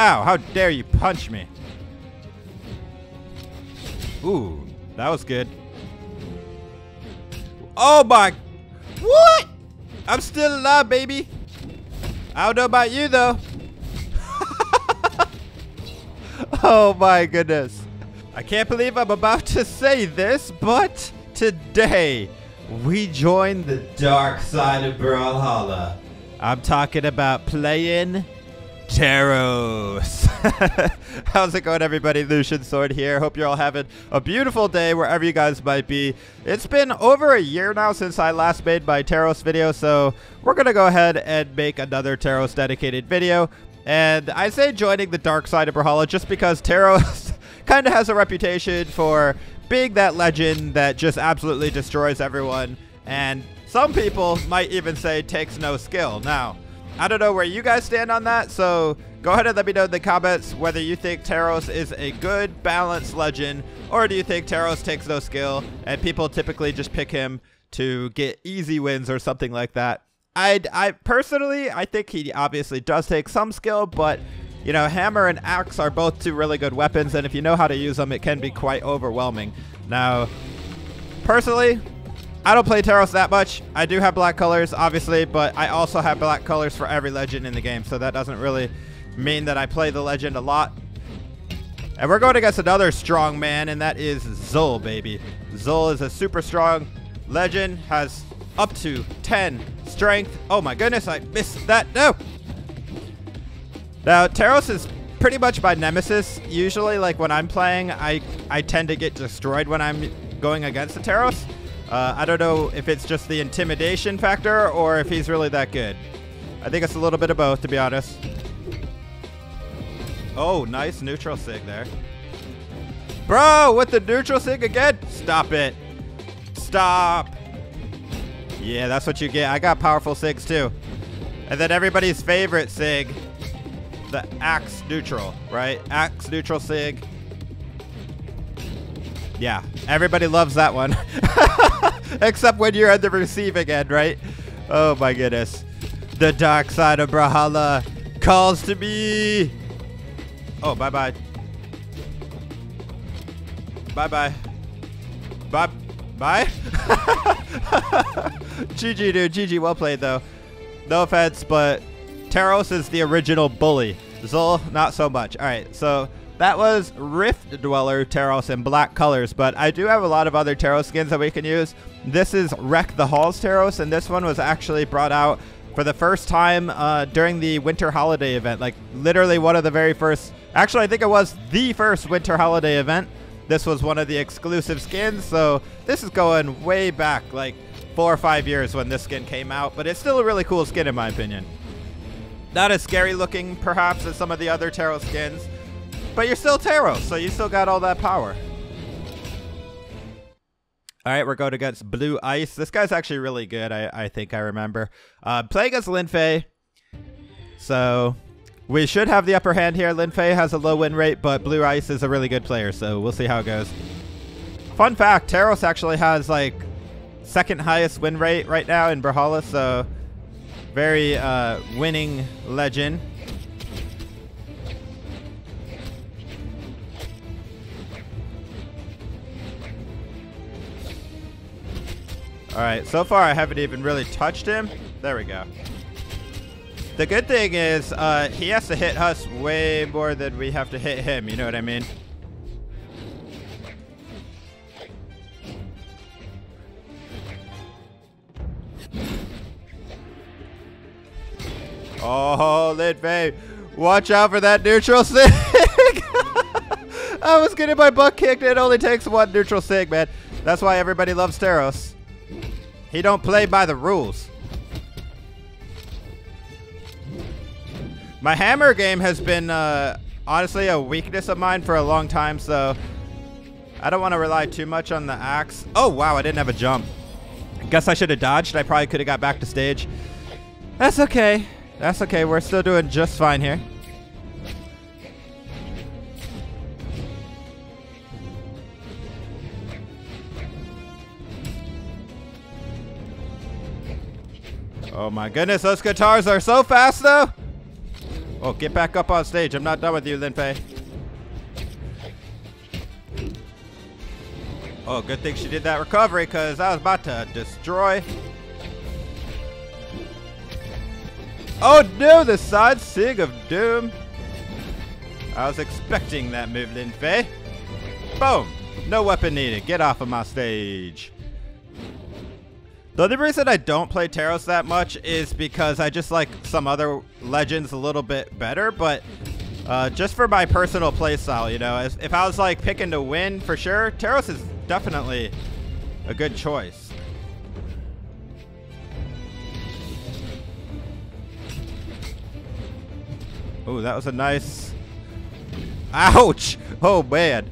Ow, how dare you punch me. Ooh, that was good. Oh my, what? I'm still alive, baby. I don't know about you though. oh my goodness. I can't believe I'm about to say this, but today we join the dark side of Brawlhalla. I'm talking about playing Teros. How's it going, everybody? Lucian Sword here. Hope you're all having a beautiful day wherever you guys might be. It's been over a year now since I last made my Teros video, so we're going to go ahead and make another Teros dedicated video. And I say joining the dark side of Brawlhalla just because Teros kind of has a reputation for being that legend that just absolutely destroys everyone. And some people might even say takes no skill. Now, I don't know where you guys stand on that, so go ahead and let me know in the comments whether you think Teros is a good, balanced legend, or do you think Teros takes no skill, and people typically just pick him to get easy wins or something like that. I, I personally, I think he obviously does take some skill, but you know, hammer and axe are both two really good weapons, and if you know how to use them, it can be quite overwhelming. Now, personally, I don't play Teros that much. I do have black colors, obviously, but I also have black colors for every legend in the game, so that doesn't really mean that I play the legend a lot. And we're going against another strong man, and that is Zul, baby. Zul is a super strong legend, has up to 10 strength. Oh my goodness, I missed that. No! Now, Teros is pretty much my nemesis. Usually, like when I'm playing, I, I tend to get destroyed when I'm going against the Teros. Uh, I don't know if it's just the intimidation factor or if he's really that good. I think it's a little bit of both, to be honest. Oh, nice neutral sig there. Bro, with the neutral sig again? Stop it. Stop. Yeah, that's what you get. I got powerful sigs too. And then everybody's favorite sig, the axe neutral, right? Axe neutral sig. Yeah, everybody loves that one. Except when you're at the receiving end, right? Oh my goodness. The dark side of Brawlhalla calls to me. Oh, bye-bye. Bye-bye. Bye. Bye? GG, dude. GG. Well played, though. No offense, but Teros is the original bully. Zul, not so much. All right, so that was Rift Dweller Teros in black colors, but I do have a lot of other Teros skins that we can use. This is Wreck the Halls Teros, and this one was actually brought out for the first time uh, during the Winter Holiday event. Like, literally one of the very first... Actually, I think it was the first Winter Holiday event. This was one of the exclusive skins, so this is going way back, like four or five years when this skin came out, but it's still a really cool skin in my opinion. Not as scary looking, perhaps, as some of the other Teros skins, but you're still Teros, so you still got all that power. All right, we're going against Blue Ice. This guy's actually really good, I, I think I remember. Uh, playing against Lin Fei. So we should have the upper hand here. Lin Fei has a low win rate, but Blue Ice is a really good player, so we'll see how it goes. Fun fact, Teros actually has like second highest win rate right now in Brawlhalla, so very uh, winning legend. All right, so far I haven't even really touched him. There we go. The good thing is uh, he has to hit us way more than we have to hit him. You know what I mean? Oh, Lin Fei. Watch out for that neutral sig. I was getting my butt kicked. It only takes one neutral sig, man. That's why everybody loves Teros. He don't play by the rules. My hammer game has been uh, honestly a weakness of mine for a long time, so I don't want to rely too much on the axe. Oh, wow, I didn't have a jump. Guess I should have dodged. I probably could have got back to stage. That's okay. That's okay. We're still doing just fine here. Oh my goodness, those guitars are so fast though. Oh, get back up on stage. I'm not done with you, Lin Fei. Oh, good thing she did that recovery because I was about to destroy. Oh no, the side sig of doom. I was expecting that move, Lin Fei. Boom. No weapon needed. Get off of my stage. The only reason I don't play Teros that much is because I just like some other legends a little bit better, but uh, just for my personal playstyle, you know, if, if I was like picking to win for sure, Teros is definitely a good choice. Oh, that was a nice... Ouch! Oh, man.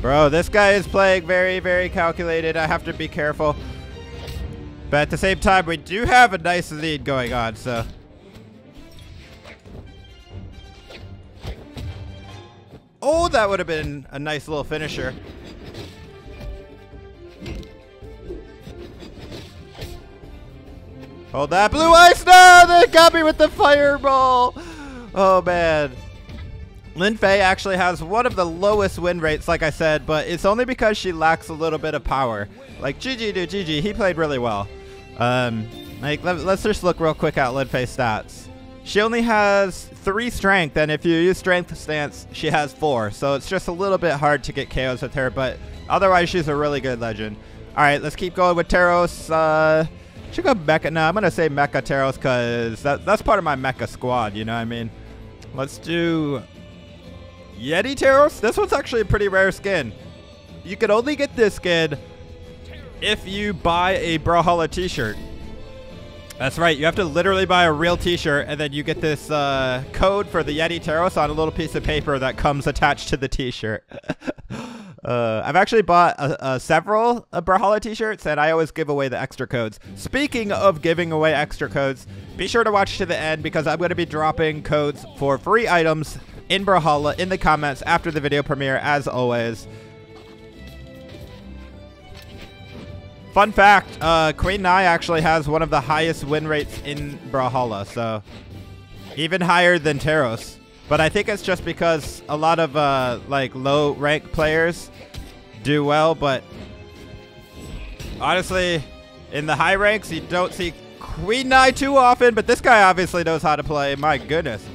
Bro, this guy is playing very, very calculated. I have to be careful. But at the same time, we do have a nice lead going on, so... Oh, that would have been a nice little finisher. Hold that blue ice! No! They got me with the fireball! Oh, man. Lin Fei actually has one of the lowest win rates, like I said, but it's only because she lacks a little bit of power. Like, GG to GG, he played really well. Um, like, let, us just look real quick at Lin Fei's stats. She only has three strength, and if you use strength stance, she has four. So it's just a little bit hard to get KOs with her, but otherwise she's a really good legend. All right, let's keep going with Teros. Uh, should go Mecha. No, I'm going to say Mecha Teros because that, that's part of my Mecha squad, you know what I mean? Let's do Yeti Teros? This one's actually a pretty rare skin. You can only get this skin if you buy a Brawlhalla t-shirt. That's right. You have to literally buy a real t-shirt, and then you get this uh, code for the Yeti Teros on a little piece of paper that comes attached to the t-shirt. uh, I've actually bought several uh, Brawlhalla t-shirts, and I always give away the extra codes. Speaking of giving away extra codes, be sure to watch to the end because I'm going to be dropping codes for free items in Brawlhalla in the comments after the video premiere, as always. Fun fact, uh, Queen Nai actually has one of the highest win rates in Brawlhalla, so even higher than Teros. But I think it's just because a lot of uh, like low rank players do well, but honestly, in the high ranks, you don't see Queen Nai too often, but this guy obviously knows how to play. My goodness.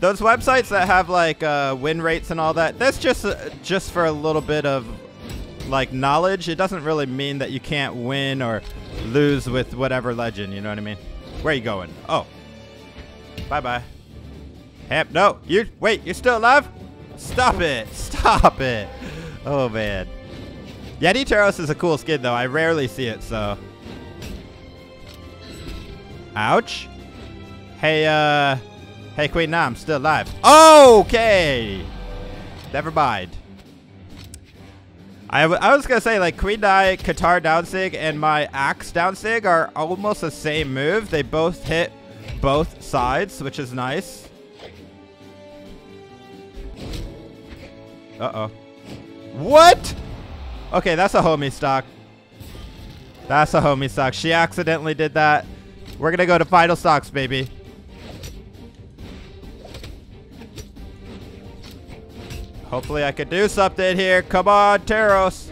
Those websites that have like uh, win rates and all that, that's just uh, just for a little bit of like knowledge. It doesn't really mean that you can't win or lose with whatever legend. You know what I mean? Where are you going? Oh, bye bye. Hamp, no, you wait. You're still alive? Stop it! Stop it! Oh man. Yeti Teros is a cool skin though. I rarely see it, so. Ouch. Hey, uh. Hey, Queen Nai, I'm still alive. Okay! Never mind. I, I was gonna say, like, Queen Nai, Katar downsig, and my Axe downsig are almost the same move. They both hit both sides, which is nice. Uh-oh. What? Okay, that's a homie stock. That's a homie stock. She accidentally did that. We're gonna go to final stocks, baby. Hopefully I can do something here. Come on, Teros.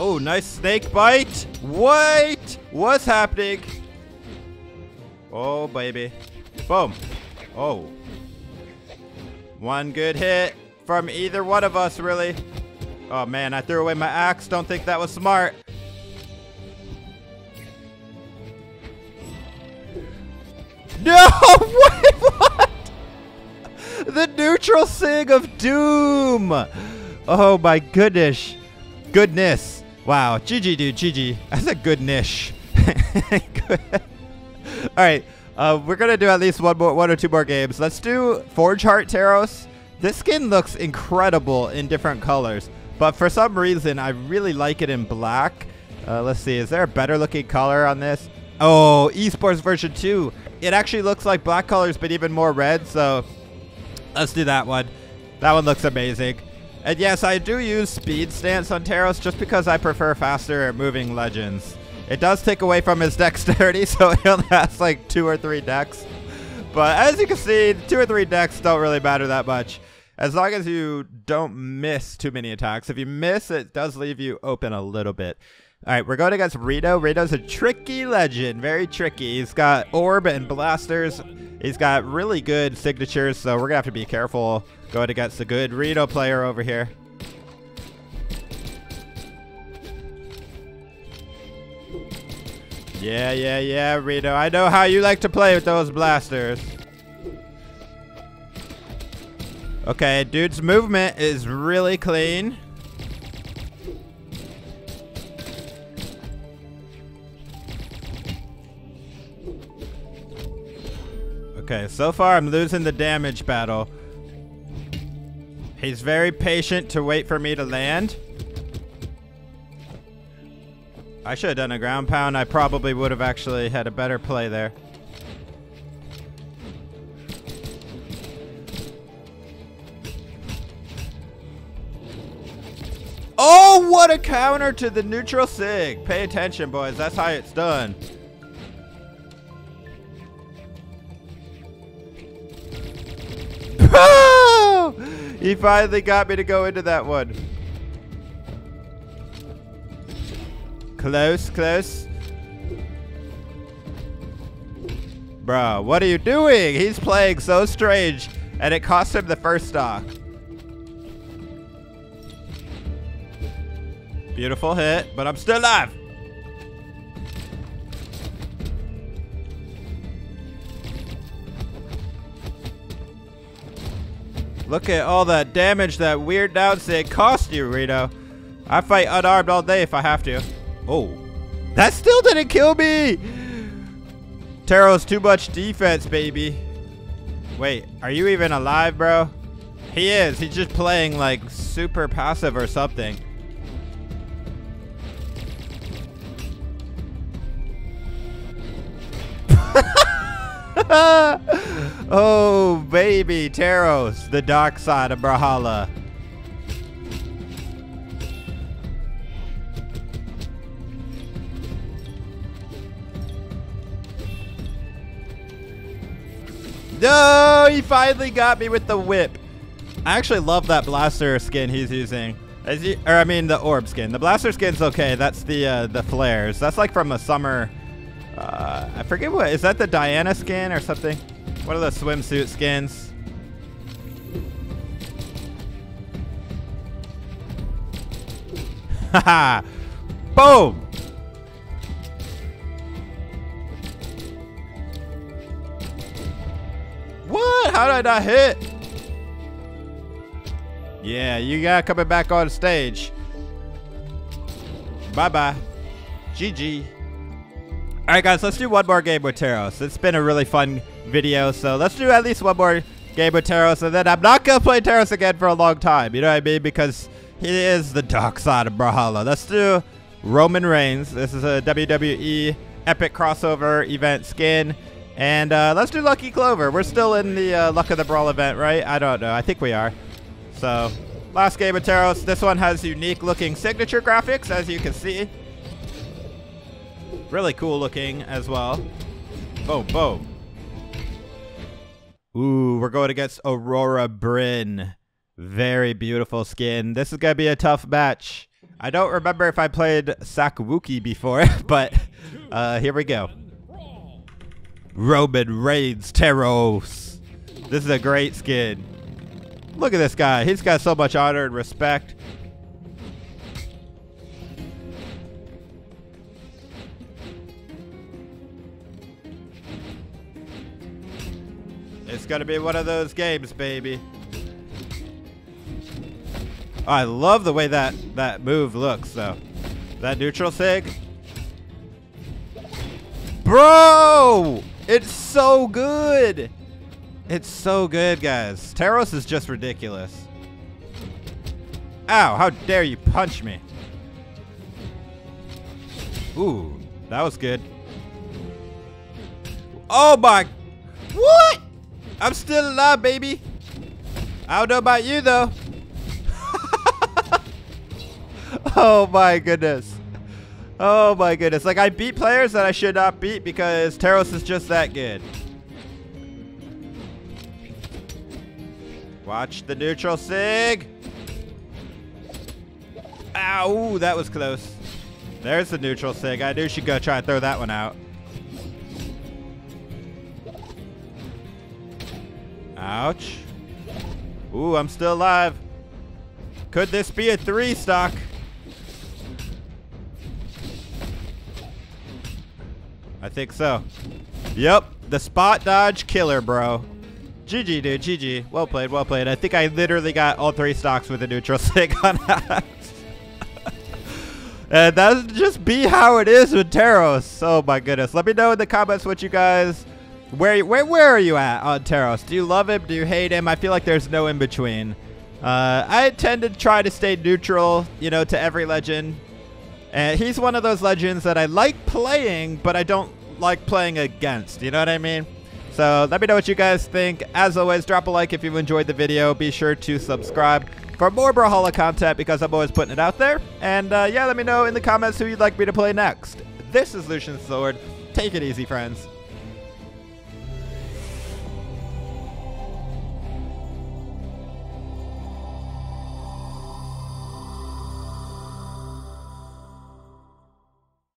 Oh, nice snake bite. Wait. What's happening? Oh, baby. Boom. Oh. One good hit from either one of us, really. Oh, man, I threw away my axe. Don't think that was smart. No! Wait, what? The neutral sig of doom! Oh my goodness. Goodness. Wow. GG, dude. GG. That's a good niche. All right. Uh, we're going to do at least one more, one or two more games. Let's do Forge Heart Teros. This skin looks incredible in different colors, but for some reason, I really like it in black. Uh, let's see. Is there a better looking color on this? Oh, esports version 2. It actually looks like black colors, but even more red. So Let's do that one. That one looks amazing. And yes, I do use speed stance on Teros just because I prefer faster moving legends. It does take away from his dexterity, so he only has like two or three decks. But as you can see, two or three decks don't really matter that much. As long as you don't miss too many attacks. If you miss, it does leave you open a little bit. All right, we're going against Reno. Reno's a tricky legend, very tricky. He's got Orb and Blasters. He's got really good signatures, so we're going to have to be careful going against a good Reno player over here. Yeah, yeah, yeah, Reno. I know how you like to play with those blasters. Okay, dude's movement is really clean. Okay, so far I'm losing the damage battle. He's very patient to wait for me to land. I should have done a ground pound. I probably would have actually had a better play there. Oh, what a counter to the neutral sig. Pay attention, boys. That's how it's done. He finally got me to go into that one. Close, close. Bro, what are you doing? He's playing so strange, and it cost him the first stock. Beautiful hit, but I'm still alive. Look at all that damage that weird down sig cost you, Reno. I fight unarmed all day if I have to. Oh, that still didn't kill me. Taro's too much defense, baby. Wait, are you even alive, bro? He is. He's just playing like super passive or something. oh, baby, Teros, the dark side of Brawlhalla. No, he finally got me with the whip. I actually love that blaster skin he's using. As you, or I mean the orb skin. The blaster skin's okay. That's the uh, the flares. That's like from a summer uh, I forget what, is that the Diana skin or something? What are the swimsuit skins? Haha! Boom! What? How did I not hit? Yeah, you got coming back on stage. Bye-bye. GG. All right, guys, let's do one more game with Teros. It's been a really fun video, so let's do at least one more game of Teros, and then I'm not to play Teros again for a long time. You know what I mean? Because he is the dark side of Brawlhalla. Let's do Roman Reigns. This is a WWE Epic crossover event skin. And uh, let's do Lucky Clover. We're still in the uh, Luck of the Brawl event, right? I don't know. I think we are. So, last game of Teros. This one has unique looking signature graphics, as you can see. Really cool looking as well. Boom, boom. Ooh, we're going against Aurora Brynn. Very beautiful skin. This is going to be a tough match. I don't remember if I played Sakwuki before, but uh, here we go. Roman Reigns Teros. This is a great skin. Look at this guy. He's got so much honor and respect. Gonna be one of those games, baby. I love the way that that move looks, though. That neutral sig. Bro! It's so good! It's so good, guys. Teros is just ridiculous. Ow, how dare you punch me? Ooh, that was good. Oh my... What? I'm still alive, baby. I don't know about you, though. oh, my goodness. Oh, my goodness. Like, I beat players that I should not beat because Teros is just that good. Watch the neutral sig. Ow, that was close. There's the neutral sig. I knew she'd go try and throw that one out. Ouch. Ooh, I'm still alive. Could this be a three stock? I think so. Yep, the spot dodge killer, bro. GG, dude. GG. Well played. Well played. I think I literally got all three stocks with a neutral stick on that. and that's just be how it is with Teros. Oh my goodness. Let me know in the comments what you guys where where where are you at on Teros? Do you love him? Do you hate him? I feel like there's no in between. Uh, I tend to try to stay neutral, you know, to every legend. And he's one of those legends that I like playing, but I don't like playing against. You know what I mean? So let me know what you guys think. As always, drop a like if you enjoyed the video. Be sure to subscribe for more Brawlhalla content because I'm always putting it out there. And uh, yeah, let me know in the comments who you'd like me to play next. This is Lucian Sword. Take it easy, friends.